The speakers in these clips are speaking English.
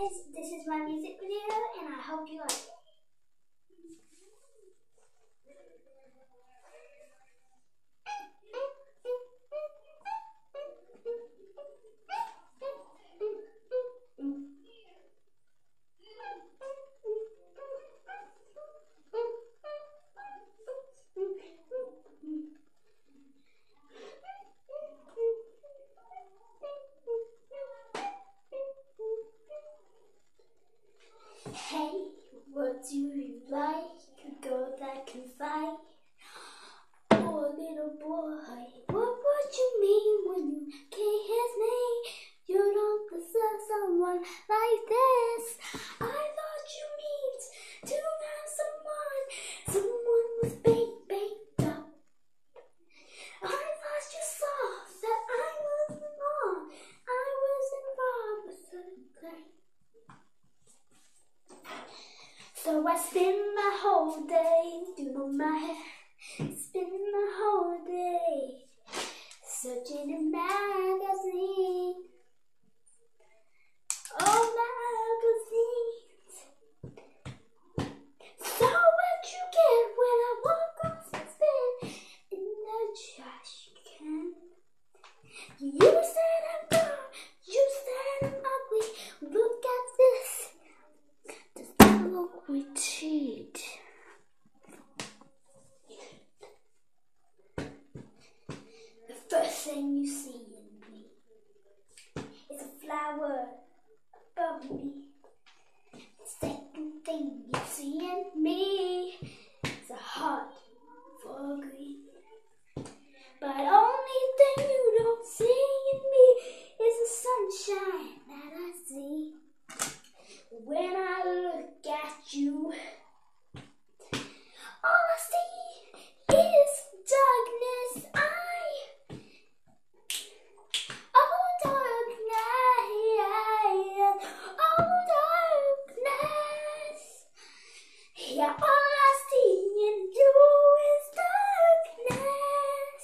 guys, this is my music video and I hope you like it. Hey, what do you like? A girl that can fight? Oh, little boy, So I spend my whole day doing my hair, spend my whole day searching in magazines. Oh, magazines. So what you get when I walk off and spin in the trash can? You said I'm dumb, you said I'm ugly. Look at this. Does that look we cheat? The first thing you see in me is a flower above me. Second thing you see in me is a heart for green. But only thing you don't see in me is the sunshine that I see when I look at you. All I see is darkness. I oh darkness, oh darkness. Yeah, all I see in you is darkness.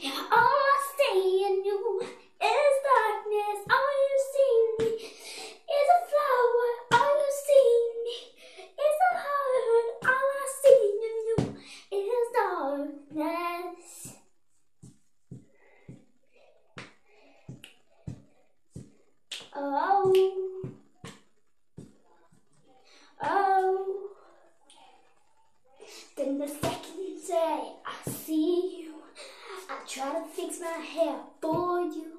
Yeah, all I see in you is darkness. All you see in me is a flower. All you see in me is a heart. All I see in you is darkness. Oh. Oh. Then the second day I see you, I fix my hair for you,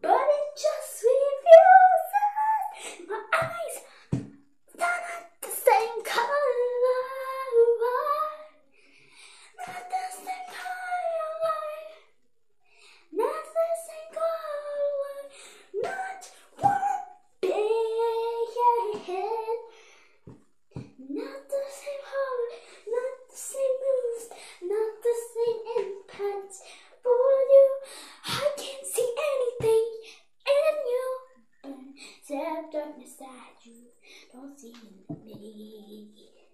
but it just refuses. My eyes are not the same color, not the same color, not the same color, not one bit. Not the same heart, not the same moves, not the same impact for you. I can't see anything in you except darkness that you don't see in me.